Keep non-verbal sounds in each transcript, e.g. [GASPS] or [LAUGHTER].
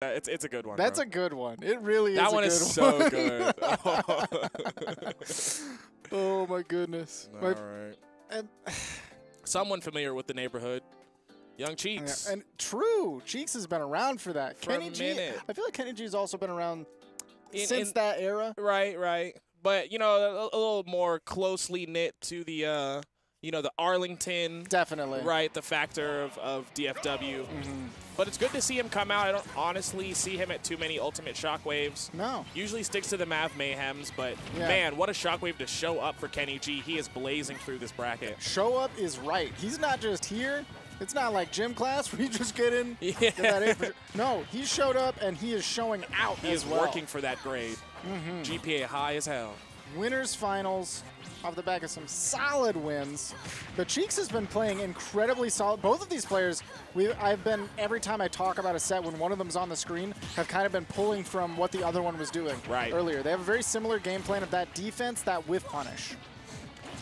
That- It's it's a good one. That's bro. a good one. It really is that one is [LAUGHS] so one. good. [LAUGHS] [LAUGHS] oh my goodness. All My- right. and, [SIGHS] Someone familiar with the neighborhood, Young yeah, Cheeks. and true, Cheeks has been around for that. For Kenny G. I feel like Kenny G has also been around In- since in- that era. Right, right. But you know, a, a little more closely knit to the, uh, you know, the Arlington, Definitely. right, the factor of, of DFW. Mm-hmm. But it's good to see him come out. I don't honestly see him at too many Ultimate Shockwaves. No. Usually sticks to the Mav Mayhems, but Yeah. man, what a Shockwave to show up for Kenny G. He is blazing through this bracket. Show up is right. He's not just here. It's not like gym class [LAUGHS] where you just get in. Yeah. get that no, he showed up and he is showing out He is well. working for that grade. Mm-hmm. GPA high as hell. Winners finals off the back of some solid wins. But Cheeks has been playing incredibly solid. Both of these players, we I've been every time I talk about a set when one of them's on the screen, have kind of been pulling from what the other one was doing Right. earlier. They have a very similar game plan of that defense, that whiff punish.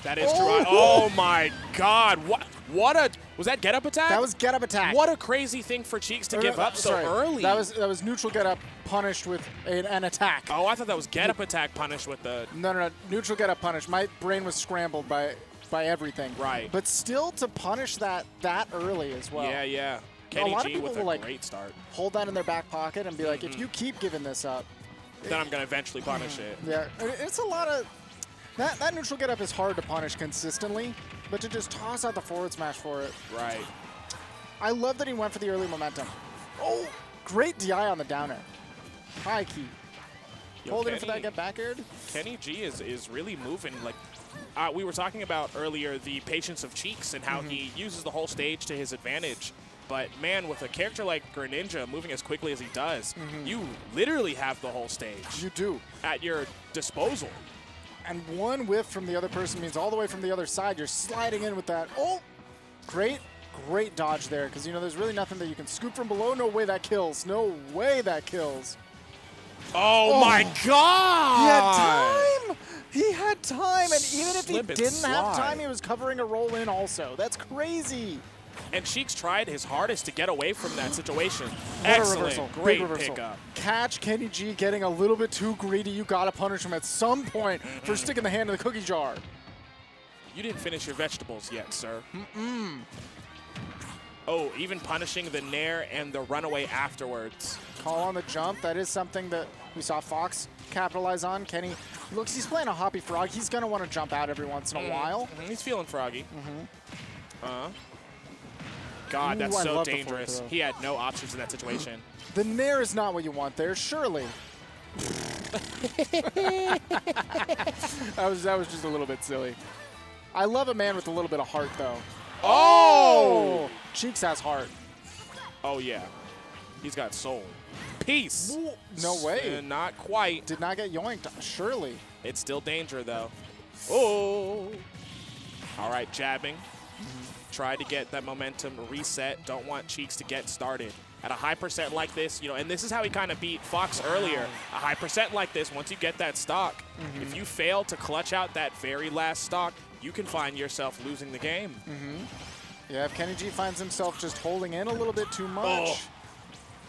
That is Oh! true. Oh my God! What? What a was that get up attack? That was get up attack. what a crazy thing for Cheeks to Or, give uh, up so sorry, early. That was that was neutral get up punished with an, an attack. Oh, I thought that was get up attack punished with the. No, no, no. Neutral get up punish. My brain was scrambled by by everything. Right. But still to punish that that early as well. yeah, yeah. Kenny lot of people with will, like- great start. Hold that in their back pocket and be like, Mm-hmm. if you keep giving this up, Then I'm gonna eventually punish it. yeah, it's a lot of that that neutral get up is hard to punish consistently, but to just toss out the forward smash for it. Right. I love that he went for the early momentum. Oh, great DI on the downer. High key. Yo, Holding it for that get back aired. Kenny G is, is really moving. Like uh, we were talking about earlier, the patience of Cheeks and how he uses the whole stage to his advantage. But man, with a character like Greninja moving as quickly as he does, you literally have the whole stage You do. at your disposal. And one whiff from the other person means all the way from the other side, you're sliding in with that. Oh, great, great dodge there, because you know there's really nothing that you can scoop from below. No way that kills. No way that kills. Oh, Oh. my God! He had time. He had time, and even if he didn't have time, he was covering a roll in also. That's crazy. And Cheeks tried his hardest to get away from that situation. What Excellent, a reversal. great reversal. pickup. Catch Kenny G getting a little bit too greedy. You gotta punish him at some point for sticking the hand in the cookie jar. You didn't finish your vegetables yet, sir. Mm-mm. Oh, even punishing the Nair and the runaway afterwards. Call on the jump. That is something that we saw Fox capitalize on. Kenny looks, he's playing a hoppy frog. He's going to want to jump out every once in a while. Mhm, He's feeling froggy. Uh-huh. God, Ooh, that's I so love the forward dangerous. He had no options in that situation. The Nair is not what you want there, surely. that was that was just a little bit silly. I love a man with a little bit of heart, though. Oh! Cheeks has heart. Oh, yeah. He's got soul. Peace. No way. Uh, not quite. Did not get yoinked, surely. It's still danger, though. Oh. All right, jabbing. Try to get that momentum reset. Don't want Cheeks to get started. At a high percent like this, you know, and this is how he kind of beat Fox earlier. A high percent like this, once you get that stock, mm-hmm. if you fail to clutch out that very last stock, you can find yourself losing the game. Mm-hmm. Yeah, if Kenny G finds himself just holding in a little bit too much. Oh.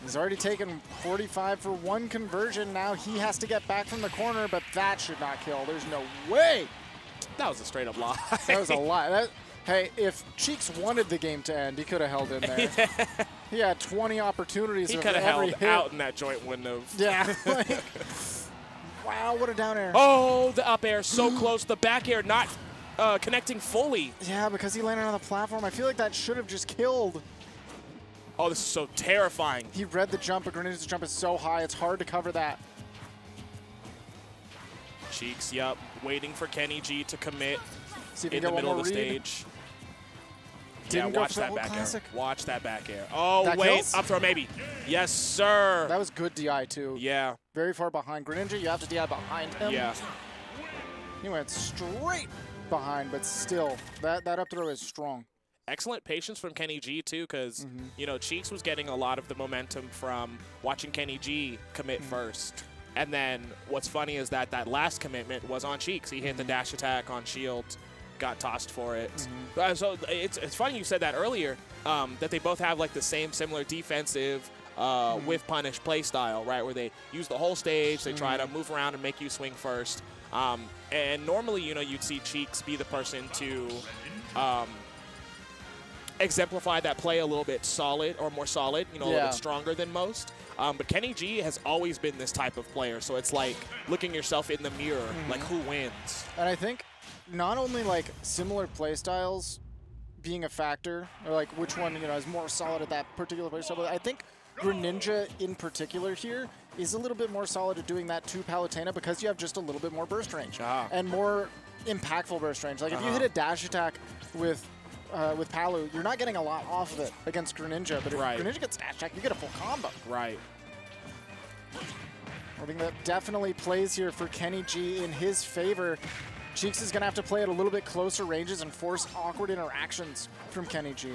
He's already taken 45 for one conversion. Now he has to get back from the corner, but that should not kill. There's no way. That was a straight up lie. That was a [LAUGHS] lie. That, hey, if Cheeks wanted the game to end, he could have held in there. [LAUGHS] He had 20 opportunities. he could have held hit. out and that joint wouldn't have. Yeah. like, [LAUGHS] [LAUGHS] wow, what a down air. Oh, the up air so [GASPS] close. The back air not uh, connecting fully. Yeah, because he landed on the platform. I feel like that should have just killed. Oh, this is so terrifying. He read the jump, but Greninja's jump is so high, it's hard to cover that. Cheeks, yup. Waiting for Kenny G to commit in the middle of the read. stage. Didn't yeah, watch that back classic. air. Watch that back air. Oh, That wait. kills? Up throw, maybe. Yes, sir. That was good DI too. yeah, Very far behind Greninja. You have to DI behind him. yeah. He went straight behind, but still, that, that up throw is strong. Excellent patience from Kenny G, too, because, Mm-hmm. you know, Cheeks was getting a lot of the momentum from watching Kenny G commit Mm-hmm. first. And then what's funny is that that last commitment was on Cheeks. He hit Mm-hmm. the dash attack on shield, got tossed for it. Uh, so it's, it's funny you said that earlier, um, that they both have like the same similar defensive uh, Mm-hmm. with punish play style, right? Where they use the whole stage, they try Mm-hmm. to move around and make you swing first. Um, and normally, you know, you'd see Cheeks be the person to um, exemplify that play a little bit solid or more solid, you know, a little bit stronger than most. Um, but Kenny G has always been this type of player, so it's like looking yourself in the mirror, Mm-hmm. like who wins. And I think not only like similar playstyles being a factor, or like which one you know is more solid at that particular playstyle, but I think Greninja in particular here is a little bit more solid at doing that to Palutena because you have just a little bit more burst range Ah. and more impactful burst range. Like if you Uh-huh. hit a dash attack with uh, with Palu, you're not getting a lot off of it against Greninja, but if Right. Greninja gets dash attack, you get a full combo. Right. I think that definitely plays here for Kenny G in his favor. Cheeks is going to have to play at a little bit closer ranges and force awkward interactions from Kenny G.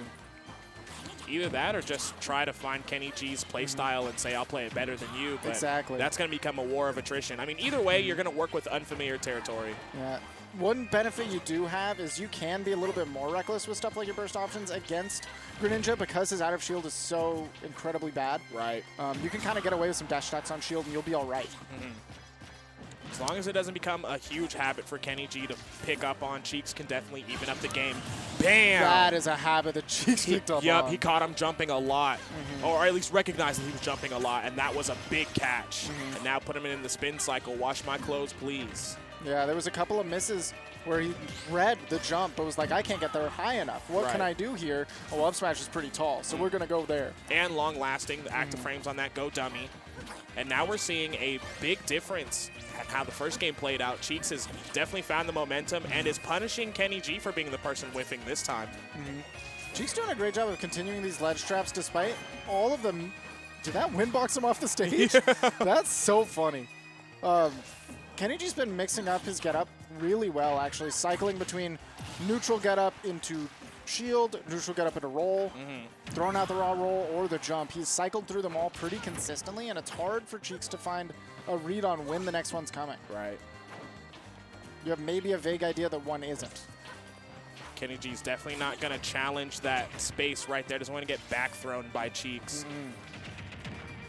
Either that or just try to find Kenny G's play style and say, I'll play it better than you. But Exactly. That's going to become a war of attrition. I mean, either way, you're going to work with unfamiliar territory. Yeah. One benefit you do have is you can be a little bit more reckless with stuff like your burst options against Greninja because his out of shield is so incredibly bad. Right. Um, you can kind of get away with some dash attacks on shield and you'll be all right. As long as it doesn't become a huge habit for Kenny G to pick up on, Cheeks can definitely even up the game. Bam! That is a habit that Cheeks He- picked up Yep, on. he caught him jumping a lot, mm-hmm. or at least recognized that he was jumping a lot, and that was a big catch. Mm-hmm. And now put him in the spin cycle. Wash my clothes, please. Yeah, there was a couple of misses where he read the jump, but was like, I can't get there high enough. What can I do here? Well, up smash is pretty tall, so we're going to go there. And long lasting, the active mm-hmm. frames on that go dummy. And now we're seeing a big difference in how the first game played out. Cheeks has definitely found the momentum and is punishing Kenny G for being the person whiffing this time. Cheeks doing a great job of continuing these ledge traps despite all of them. Did that wind box him off the stage? [LAUGHS] That's so funny. Um, Kenny G's been mixing up his getup really well, actually, cycling between neutral getup into shield, neutral in a roll, mm-hmm. throwing out the raw roll, or the jump. He's cycled through them all pretty consistently, and it's hard for Cheeks to find a read on when the next one's coming. Right. You have maybe a vague idea that one isn't. Kenny G's definitely not going to challenge that space right there. Doesn't want to get back thrown by Cheeks. Mm-hmm.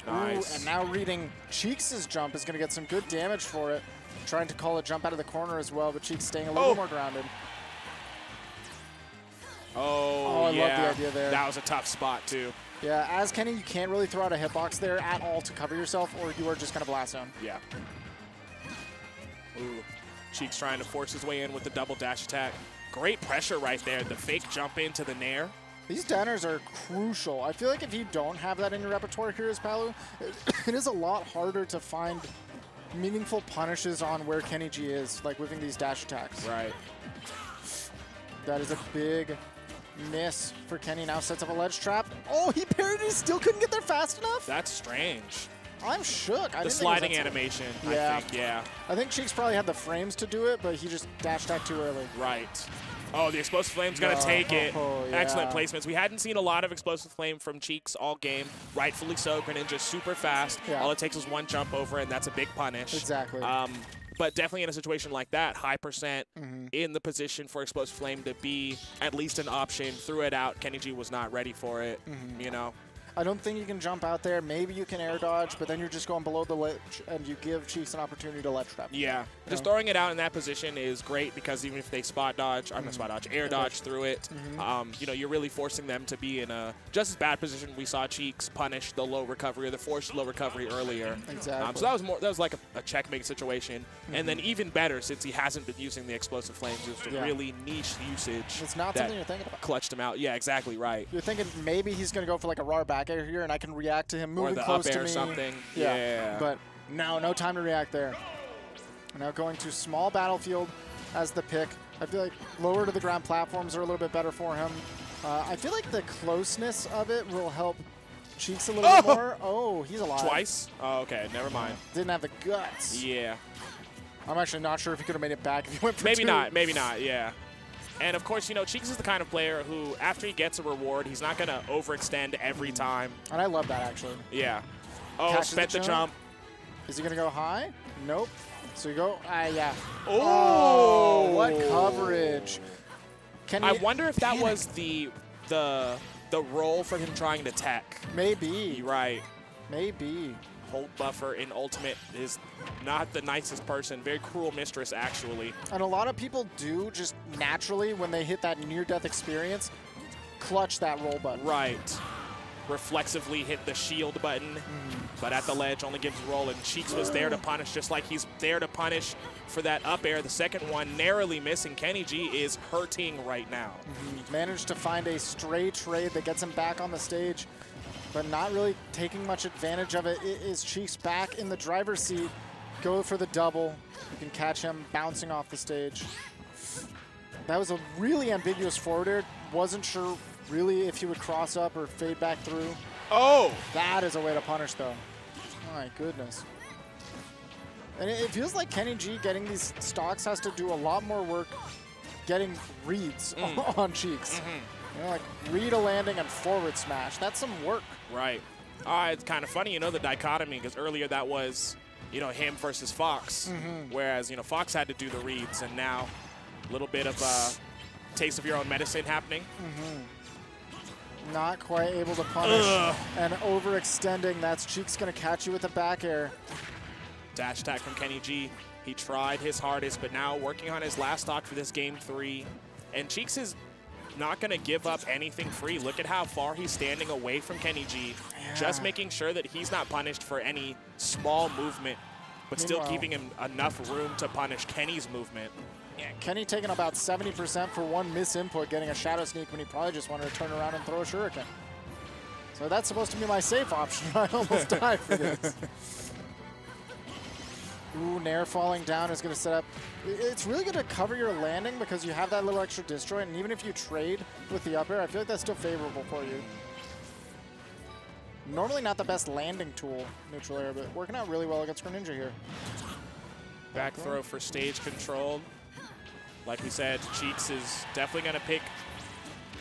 Nice. Ooh, and now reading Cheeks' jump is going to get some good damage for it. Trying to call a jump out of the corner as well, but Cheeks staying a little Oh. more grounded. Oh, Oh, I love the yeah. idea there. That was a tough spot, too. Yeah, as Kenny, you can't really throw out a hitbox there at all to cover yourself, or you are just going to blast zone. Yeah. Ooh. Cheeks trying to force his way in with the double dash attack. Great pressure right there. The fake jump into the nair. These downers are crucial. I feel like if you don't have that in your repertoire here as Palu, [COUGHS] it is a lot harder to find meaningful punishes on where Kenny G is, like whipping these dash attacks. Right. That is a big miss for Kenny. Now sets up a ledge trap. Oh, he parried it. He still couldn't get there fast enough. That's strange. I'm shook. I The sliding animation, Yeah. I think, yeah. I think Cheeks probably had the frames to do it, but he just dashed out too early. Right. Oh, the explosive flame's gonna Oh, take it. yeah. Excellent placements. We hadn't seen a lot of explosive flame from Cheeks all game. Rightfully so. Greninja's super fast. Yeah. All it takes is one jump over, and that's a big punish. Exactly. Um, but definitely in a situation like that, high percent Mm-hmm. in the position for explosive flame to be at least an option. Threw it out. Kenny G was not ready for it. Mm-hmm. You know. I don't think you can jump out there. Maybe you can air dodge, but then you're just going below the ledge, and you give Cheeks an opportunity to ledge trap. Yeah, just Yeah. throwing it out in that position is great because even if they spot dodge, I'm not spot dodge, air dodge through it, um, you know, you're really forcing them to be in a just as bad position. We saw Cheeks punish the low recovery or the forced low recovery earlier. Exactly. Um, so that was more, that was like a, a checkmate situation, and then even better since he hasn't been using the explosive flames, it was a Yeah. really niche usage. It's not something you're thinking about. clutched him out. Yeah, exactly right. You're thinking maybe he's going to go for like a raw back air here, and I can react to him moving close up to me. something. Yeah. yeah. But now, no time to react there. Now going to small battlefield as the pick. I feel like lower to the ground platforms are a little bit better for him. Uh, I feel like the closeness of it will help Cheeks a little bit Oh! more. Oh, he's alive. twice. Oh, okay, never mind. Didn't have the guts. Yeah. I'm actually not sure if he could have made it back if he went for Maybe two. not. Maybe not. Yeah. And of course, you know, Cheeks is the kind of player who, after he gets a reward, he's not going to overextend every time. And I love that actually. Yeah. Oh, Catches spent the jump. jump. Is he gonna go high? Nope. So you go. Ah, yeah. Oh, what coverage! Can I wonder if that was the the the role for him trying to tech. maybe. Right. Maybe. Hold buffer in Ultimate is not the nicest person. Very cruel mistress, actually. And a lot of people do just naturally, when they hit that near-death experience, clutch that roll button. Right. Reflexively hit the shield button, but at the ledge only gives roll. And Cheeks was there to punish, just like he's there to punish for that up air. The second one narrowly missing. Kenny G is hurting right now. Mm-hmm. Managed to find a stray trade that gets him back on the stage, but not really taking much advantage of it. It is Cheeks back in the driver's seat. Go for the double. You can catch him bouncing off the stage. That was a really ambiguous forward air. Wasn't sure really if he would cross up or fade back through. Oh! That is a way to punish, though. My goodness. And it, it feels like Kenny G getting these stocks has to do a lot more work getting reads mm. [LAUGHS] on cheeks. Mm-hmm. You know, like read a landing and forward smash. That's some work. Right. Uh, it's kind of funny, you know, the dichotomy, because earlier that was, you know, him versus Fox, mm-hmm. whereas, you know, Fox had to do the reads, and now a little bit of a taste of your own medicine happening. Mm-hmm. Not quite able to punish. Ugh. And overextending. That's Cheeks going to catch you with a back air. Dash attack from Kenny G. He tried his hardest, but now working on his last stock for this game three. And Cheeks is not going to give up anything free. Look at how far he's standing away from Kenny G. Just making sure that he's not punished for any small movement, but still Meanwhile- keeping him enough room to punish Kenny's movement. Yeah, Kenny taking about 70% for one misinput, getting a shadow sneak when he probably just wanted to turn around and throw a shuriken. So that's supposed to be my safe option. [LAUGHS] I almost [LAUGHS] died for this. Ooh, Nair falling down is going to set up. It's really going to cover your landing because you have that little extra disjoint, and even if you trade with the up air, I feel like that's still favorable for you. Normally not the best landing tool, neutral air, but working out really well against Greninja here. Back throw for stage control. Like we said, Cheeks is definitely going to pick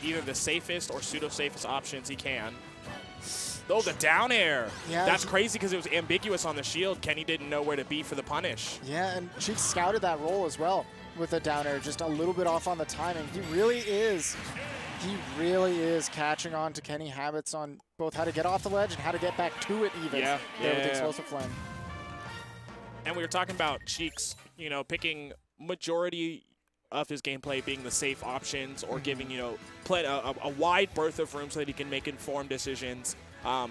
either the safest or pseudo-safest options he can. Oh, the down air. Yeah, That's crazy because it was ambiguous on the shield. Kenny didn't know where to be for the punish. Yeah, and Cheeks scouted that roll as well with the down air, just a little bit off on the timing. He really is, he really is catching on to Kenny habits on both how to get off the ledge and how to get back to it even. Yeah, there with the explosive flame. And we were talking about Cheeks, you know, picking majority of his gameplay being the safe options or giving, you know, play a, a- a wide berth of room so that he can make informed decisions. Um,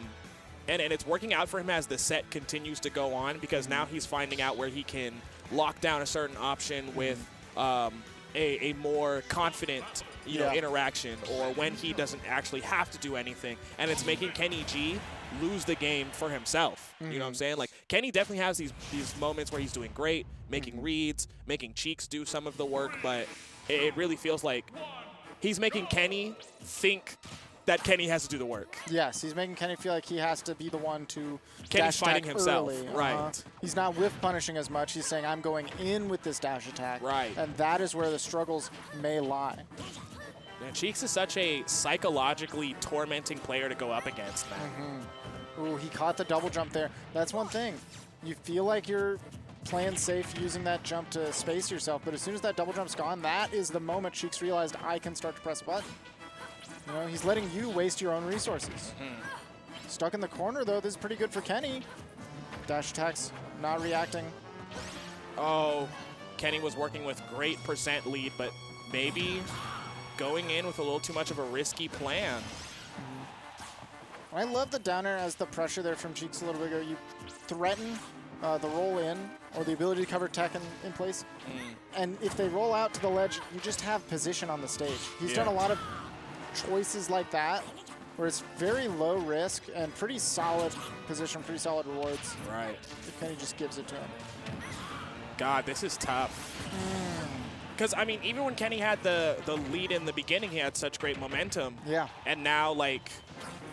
and, and it's working out for him as the set continues to go on because now he's finding out where he can lock down a certain option with um, a, a more confident you know Yeah. interaction or when he doesn't actually have to do anything. And it's making Kenny G lose the game for himself. You know what I'm saying? Like Kenny definitely has these these moments where he's doing great making reads making cheeks do some of the work but it, it really feels like he's making Kenny think that Kenny has to do the work Yes, he's making Kenny feel like he has to be the one to Kenny's dash fighting attack himself, early. right. Uh-huh. He's not whiff punishing as much. He's saying, I'm going in with this dash attack. Right. And that is where the struggles may lie. Man, Cheeks is such a psychologically tormenting player to go up against, man. Ooh, he caught the double jump there. That's one thing. You feel like you're playing safe using that jump to space yourself, but as soon as that double jump's gone, that is the moment Cheeks realized I can start to press a button. You know, he's letting you waste your own resources. Stuck in the corner, though, this is pretty good for Kenny. Dash attacks, not reacting. Oh, Kenny was working with great percent lead, but maybe going in with a little too much of a risky plan. I love the downer as the pressure there from Cheeks a little bigger. You threaten uh, the roll in or the ability to cover tech in, in place. And if they roll out to the ledge, you just have position on the stage. He's done a lot of choices like that where it's very low risk and pretty solid position, pretty solid rewards. Right. If Kenny just gives it to him. God, this is tough. Mm. Because, I mean, even when Kenny had the, the lead in the beginning, he had such great momentum. Yeah. And now, like,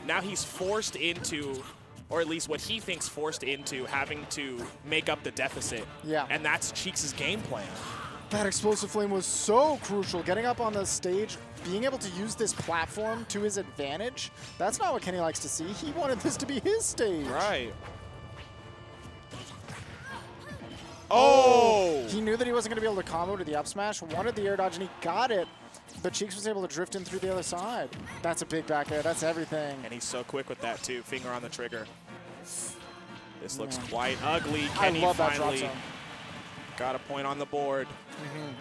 now he's forced into, or at least what he thinks forced into, having to make up the deficit. Yeah. And that's Cheeks' game plan. That explosive flame was so crucial. Getting up on the stage, being able to use this platform to his advantage, that's not what Kenny likes to see. He wanted this to be his stage. Right. Oh! oh! He knew that he wasn't going to be able to combo to the up smash, wanted the air dodge, and he got it. But Cheeks was able to drift in through the other side. That's a big back air. That's everything. And he's so quick with that, too. Finger on the trigger. This looks quite ugly. Kenny love that drop finally got a point on the board. Mm-hmm.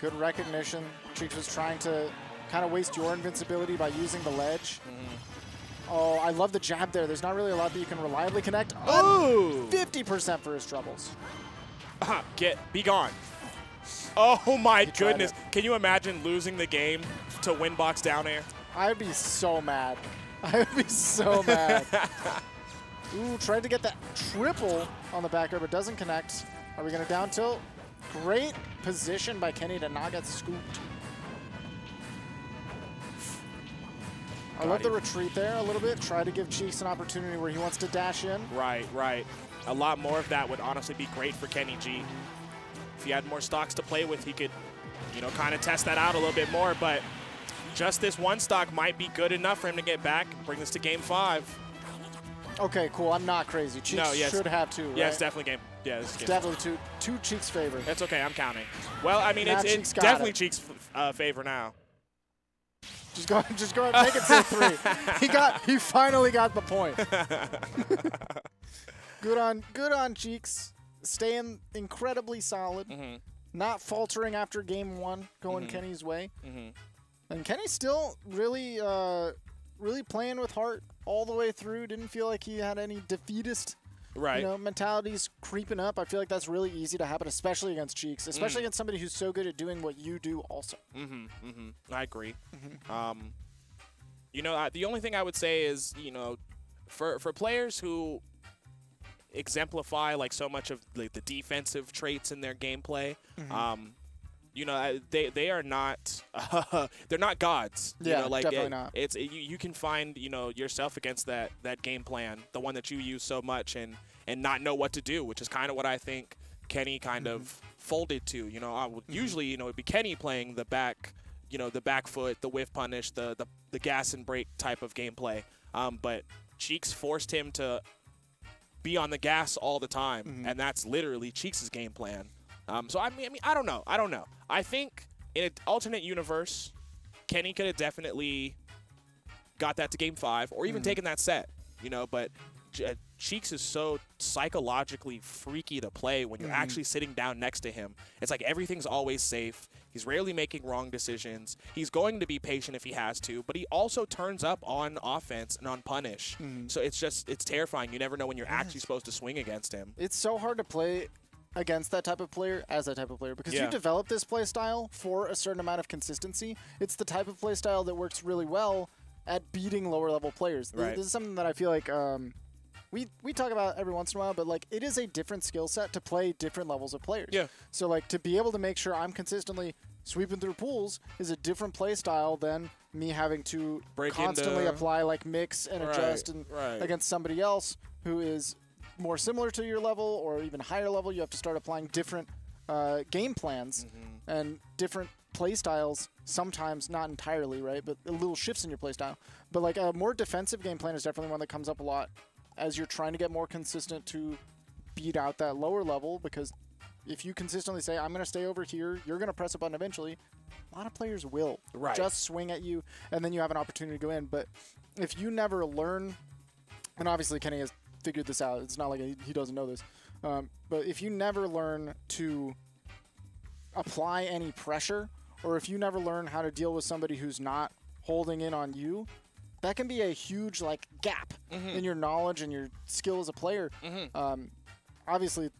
Good recognition. Cheeks was trying to kind of waste your invincibility by using the ledge. Oh, I love the jab there. There's not really a lot that you can reliably connect. Oh! 50% for his troubles. Ah, Get, be gone. Oh my tried goodness. Can you imagine losing the game to Winbox down air? I would be so mad. [LAUGHS] I would be so mad. [LAUGHS] Ooh, tried to get that triple on the back air, but doesn't connect. Are we going to down tilt? Great position by Kenny to not get scooped. I love the retreat there a little bit. Try to give Cheeks an opportunity where he wants to dash in. Right, right. A lot more of that would honestly be great for Kenny G. If he had more stocks to play with, he could, you know, kind of test that out a little bit more. But just this one stock might be good enough for him to get back and bring this to game five. Okay, cool. I'm not crazy. Cheeks No, yes. should have two, right? It's definitely game. Yeah, it's game. definitely two. Two Cheeks favor. It's okay. I'm counting. Well, I mean, Now it's, Cheeks definitely it. Cheeks' uh, favor now. Just go, [LAUGHS] just go, make it to three. He got, he finally got the point. [LAUGHS] good on, good on Cheeks, staying incredibly solid, Mm-hmm. not faltering after game one, going Kenny's way, Mhm. and Kenny's still really, uh, really playing with heart all the way through. Didn't feel like he had any defeatist. Right. You know, mentalities creeping up. I feel like that's really easy to happen, especially against Cheeks, Mm. especially against somebody who's so good at doing what you do also. Mm-hmm. Mm-hmm. I agree. Um, you know, I, the only thing I would say is, you know, for for players who exemplify like so much of like the defensive traits in their gameplay, um, you know, they they are not [LAUGHS] they're not gods. you Yeah, know, like definitely it- not. It's you, you can find you know yourself against that that game plan, the one that you use so much, and and not know what to do, which is kind of what I think Kenny kind Mm-hmm. of folded to. You know, I would, usually you know it'd be Kenny playing the back, you know, the back foot, the whiff punish, the the, the gas and brake type of gameplay. Um, but Cheeks forced him to be on the gas all the time, Mm-hmm. and that's literally Cheeks' game plan. Um, so I mean, I mean, I don't know. I don't know. I think in an alternate universe, Kenny could have definitely got that to game five, or even taken that set. You know, but uh, Cheeks is so psychologically freaky to play when you're actually sitting down next to him. It's like everything's always safe. He's rarely making wrong decisions. He's going to be patient if he has to, but he also turns up on offense and on punish. So it's just it's terrifying. You never know when you're actually supposed to swing against him. it's so hard to play against that type of player as that type of player because Yeah. you develop this play style for a certain amount of consistency. It's the type of play style that works really well at beating lower level players. Right. This is something that I feel like um, we we talk about every once in a while, but like it is a different skill set to play different levels of players. Yeah. So like to be able to make sure I'm consistently sweeping through pools is a different play style than me having to Break constantly into- apply like mix and Right, adjust and right. against somebody else who is more similar to your level or even higher level, you have to start applying different uh, game plans Mm-hmm. and different play styles. Sometimes not entirely, right? But little shifts in your play style. But like a more defensive game plan is definitely one that comes up a lot as you're trying to get more consistent to beat out that lower level because if you consistently say I'm going to stay over here, you're going to press a button eventually. A lot of players will Right. just swing at you, and then you have an opportunity to go in. But if you never learn, and obviously Kenny has figured this out. It's not like he doesn't know this. Um, but if you never learn to apply any pressure, or if you never learn how to deal with somebody who's not holding in on you, that can be a huge like gap in your knowledge and your skill as a player. Um, obviously,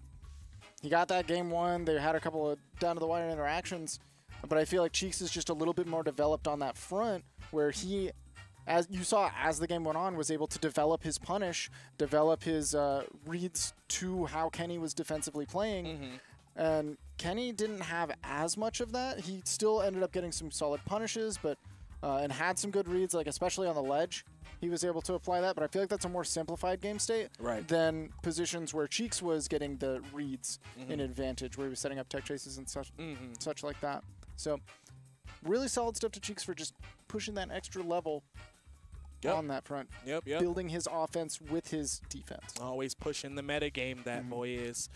he got that game one. They had a couple of down to the wire interactions, but I feel like Cheeks is just a little bit more developed on that front, where he, as you saw as the game went on, was able to develop his punish, develop his uh, reads to how Kenny was defensively playing. And Kenny didn't have as much of that. He still ended up getting some solid punishes, but uh, and had some good reads, like especially on the ledge. He was able to apply that, but I feel like that's a more simplified game state Right. than positions where Cheeks was getting the reads in advantage, where he was setting up tech chases and such, such like that. So, really solid stuff to Cheeks for just pushing that extra level Yep. on that front, Yep, yep. building his offense with his defense. Always pushing the meta game that mm-hmm. boy is.